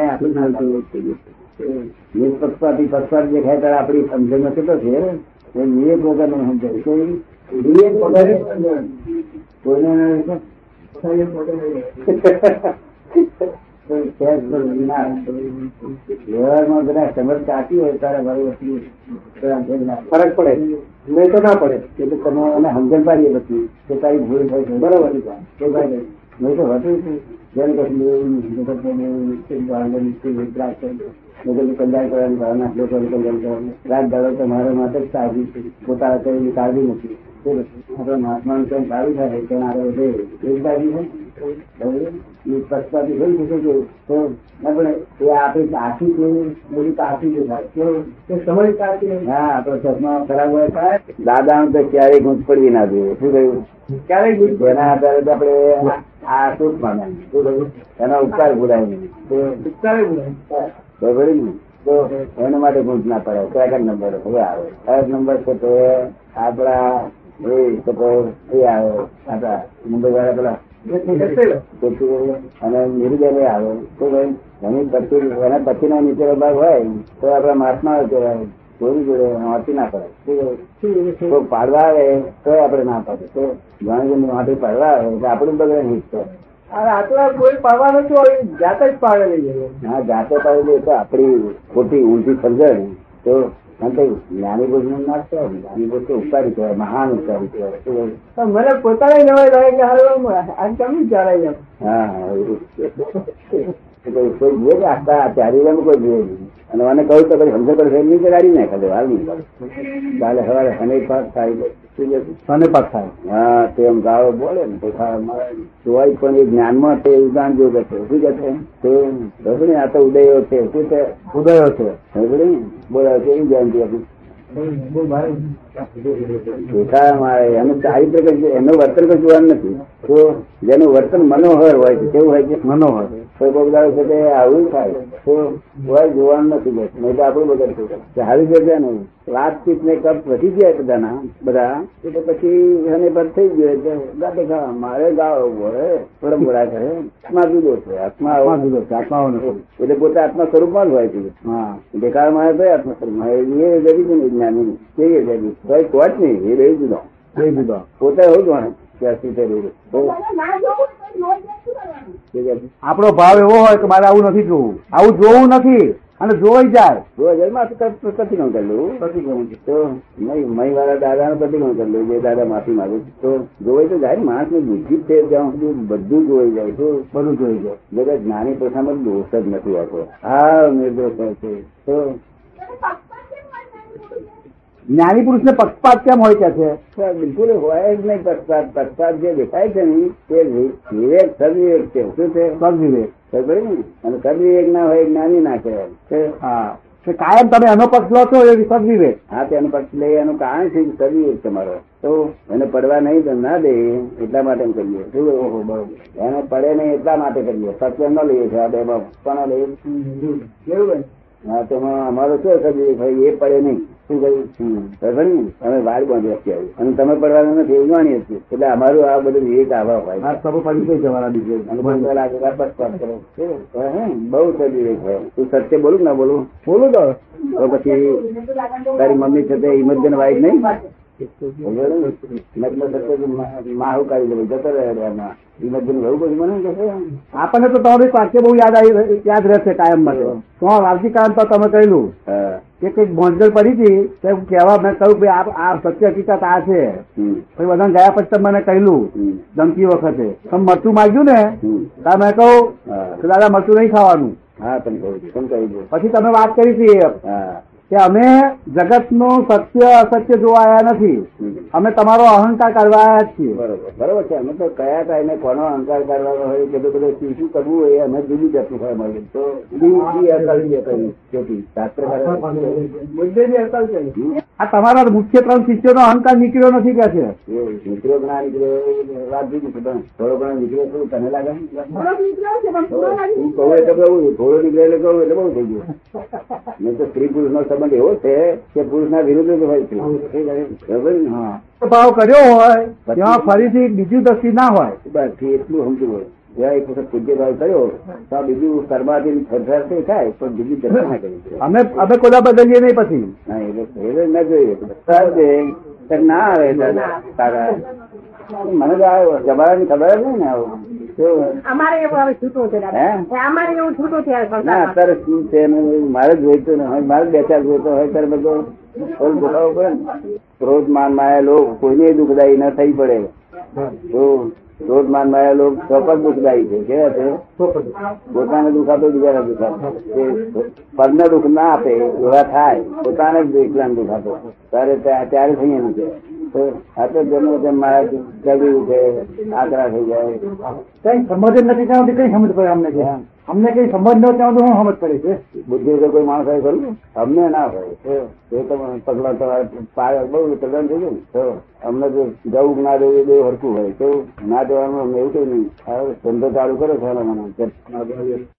આપણું ના થયું એ પક્ષપાતી પક્ષપાત દેખાય ત્યારે આપણી સમજણમાં કેટલો છે નિયત વગર. નું સમજાય કોઈ વિવેક વગર કોઈને વ્યવહારમાં બધા સમજ કાચી હોય ત્યારે મારી ફરક પડે. નહીં તો ના પડે. એટલે તમે એને સમજણ પાડીએ પછી કે તારી ભૂલ થાય છે. બરોબર. કે ભાઈ નહીં તો હતું? જેમ કે કંદાર કરવાની ભાવના, લોકોને કંદાર કરવાની. રાત દાડો તો માટે જ કાળજી પોતાના કરેલી કાળજી નથી? આપણા મહાત્માનું કેમ સારું થાય તેમ આગળ વધે એ છે. પક્ષપાતી થઈ તો ક્યારેય ગુંજ પડવી ના જોઈએ શું કહ્યું ક્યારેય ગુજ એના આધારે તો આ શું માને એના ઉપકાર ભૂલાય નહીં ઉપકાર ને તો એના માટે ગુંજ ના પડે સેકન્ડ નંબર હવે આવે થર્ડ નંબર છે તો આપણા એ તો એ આવે આપણા મુંબઈ વાળા પેલા અને નિર્જલે આવે તો એની પછી એના પછીના નીચેનો ભાગ હોય તો આપડે મહાત્મા કહેવાય ચોરી જોડે વાંચી ના પડે તો પાડવા આવે તો આપણે ના પડે તો ઘણી જણ માટે પાડવા આવે એટલે આપણું બગડે નહીં તો આટલા કોઈ પાડવા નથી જાતે જ પાડેલી છે હા જાતે પાડેલી તો આપણી ખોટી ઊંધી સમજણ તો કારણ કે જ્ઞાની પુરુષનું છે જ્ઞાની પુરુષ ઉપકારી કહેવાય મહાન ઉપકારી કહેવાય કહ્યું? મને પોતાને નવાઈ લાગે કે હાલ કેમ વિચારાય એમ હા કોઈ જુએ કે આખા ચારી રંગ કોઈ જુએ અને મને કહું તો પછી પડે નહીં કે ગાડી નાખે હાલ નહીં કાલે સવારે શનિ પાક થાય શનિ પાક થાય હા તેમ ગાળો બોલે ને તો જોવાય પણ એ જ્ઞાનમાં તે ઉદાન જો કે છે. શું કે છે? તે રસણી આ તો ઉદયો છે. શું છે? ઉદયો છે. બોલે છે એવું જાણજો. મારે. એનું ચારિત્ર એનું વર્તન કશું જોવાનું નથી. તો જેનું વર્તન મનોહર હોય છે કેવું હોય છે? મનોહર. કોઈ કોઈ દાડો છે તે આવું થાય તો હોય જોવાનું નથી બસ. નહીં તો આપણું બગડ થઈ જાય સારું ને વાતચીત ને કપ વધી ગયા બધાના બધા એટલે પછી એને પર થઈ ગયો એટલે ગાતે ખા મારે ગાવો બોલે બોલા કરે. આત્મા જુદો છે આત્મા જુદો છે આત્મા એટલે પોતે આત્મા સ્વરૂપમાં જ હોય છે. હા દેખાડમાં મારે તો આત્મા સ્વરૂપમાં. એ જડી છે ને જ્ઞાની તે જડી ભાઈ કોટ નહીં એ બે જુદો. બે જુદો. પોતે એવું જ. તો આપણો ભાવ એવો હોય કે મારે આવું નથી જોવું. આવું જોવું નથી અને જોઈ જાય. જોઈ જાય માથું પ્રતિક્રમણ કરેલું પ્રતિક્રમણ તો મય મય વાળા દાદા પ્રતિક્રમણ કરેલું જે દાદા માફી માંગે તો જોઈ તો જાય માણસની બુદ્ધિ જ છે જ્યાં સુધી બધું જોઈ જાય તો. બધું જોઈ જાય. જગત જ્ઞાની પ્રથામાં દોષ જ નથી હોતો હા નિર્દોષ હોય છે. તો જ્ઞાની પુરુષને પક્ષપાત કેમ હોય કે છે? બિલકુલ હોય જ નહીં પક્ષપાત. પક્ષપાત જે દેખાય છે ને તે વિવેક સદવિવેક છે. શું છે? સદવિવેક. ખબર ને? અને સદવિવેક ના હોય જ્ઞાની ના કહેવાય. હા. કાયમ તમે એનો પક્ષ લો છો એ સદવિવેક. હા તેનું પક્ષ લઈ એનું કારણ છે સદવિવેક તમારો. તો એને પડવા નહીં તો ના દે. એટલા માટે કરીએ. શું ઓહો બરોબર એને પડે નહીં એટલા માટે કરીએ. સત્ય ન લઈએ છીએ આ બે પણ લઈએ. હા તો અમારો શું સદવિવેક હોય? એ પડે નહીં. શું કહ્યું. અમે વાર બાંધી આવું. અને તમે પડવાનું નથી એવું જાણીએ છીએ. એટલે અમારું આ બધું વિવેક આવા હોય. આ પડી ગઈ જવાના બીજે. બહુ મને લાગે કે આ પક્ષપાત કરે. શું? હે? બહુ સદવિવેક હોય. તું સત્ય બોલું ના બોલું? બોલું તો. તો પછી તારી મમ્મી છે તે ઇમરજન વાઈફ નહીં? આપણને તો તમારી પાસે બહુ યાદ આવી યાદ રહેશે કાયમ માટે. કામ તો તમે કહેલું. હા. કે કંઈક ભોંજલ પડી હતી તો એવું કહેવા મેં કહ્યું કે આ આ સત્ય હકીકત આ છે. પછી બધા ગયા પછી તમે મને કહ્યું. ધમકી વખતે. તમે મરચું માગ્યું ને તો મેં કહું દાદા મરચું નહીં ખાવાનું. હા તમે કહું છું. કહી પછી તમે વાત કરી હતી હા. કે અમે જગતનું સત્ય અસત્ય જોવા નથી. અમે તમારો અહંકાર કરવા છીએ. બરોબર બરોબર છે. અમે તો કયા ટાઈમે કોનો અહંકાર કરવાનો હોય કે બધું શું શું કરવું હોય અમે જુદી જાતનું હોય મળે. તો બી અકલ ખોટી શાસ્ત્ર બુદ્ધિ અકલ છે. આ તમારા મુખ્ય ત્રણ શિષ્યોનો અહંકાર નીકળ્યો નથી કે છે? નીકળ્યો ના નીકળ્યો વાત પણ થોડો ઘણો નીકળ્યો શું તને લાગે? હું કહું એટલે થોડો નીકળે એટલે કહું એટલે બહુ થઈ ગયું. નહીં તો સ્ત્રી પુરુષ નો સંબંધ એવો છે કે પુરુષ ના વિરુદ્ધ હોય છે. ભાવ કર્યો હોય ફરીથી બીજું દસ્તી ના હોય. બસ એટલું સમજવું હોય. જ્યાં એક વખત પૂજ્ય ભાવ કર્યો તો આ બીજું કર્માધીન ફરફર તે થાય પણ બીજું દર્શન ના કરી અમે અમે કોદા બદલીએ નહીં પછી. ના એટલે એટલે ના જોઈએ. ના આવે તારા મને તો આ જમાડાની ખબર નહીં ને આવું. અમારે એવું હવે છે અમારે એવું છૂટું છે ના અત્યારે શું છે મારે જોઈતો જોઈતું ને હવે મારે બે ચાર જોઈતો હોય ત્યારે બધો ગોઠવવું પડે ને ક્રોધ માન માયા લોક કોઈને દુઃખદાયી ન થઈ પડે. તો ક્રોધ માન માયા લોક ચોક્કસ દુઃખદાયી છે. કેવા છે? પોતાને દુઃખ આપે બીજાને દુઃખ આપે? તે પદને દુઃખ ના આપે એવા થાય પોતાને જ એકલાને દુઃખ આપે. ત્યારે ત્યાં- ત્યારે થઈ એમ છે તો આ જન્મ જેમ મારા ચડી ઉઠે આકરા થઈ જાય. કઈ સમજ નથી ત્યાં કઈ સમજ પડે અમને કે? અમને કઈ સમજ ન ત્યાં હું સમજ પડે છે. બુદ્ધિ વગર કોઈ માણસ હોય ખરું અમને ના તો એ તો પગલા તમારે પાય બહુ તદ્દન થઈ ગયું તો અમને જો જવું ના જવું એ બહુ હરખું હોય. તો ના જવાનું અમને એવું કઈ નહીં. ધંધો ચાલુ કરો છે મને.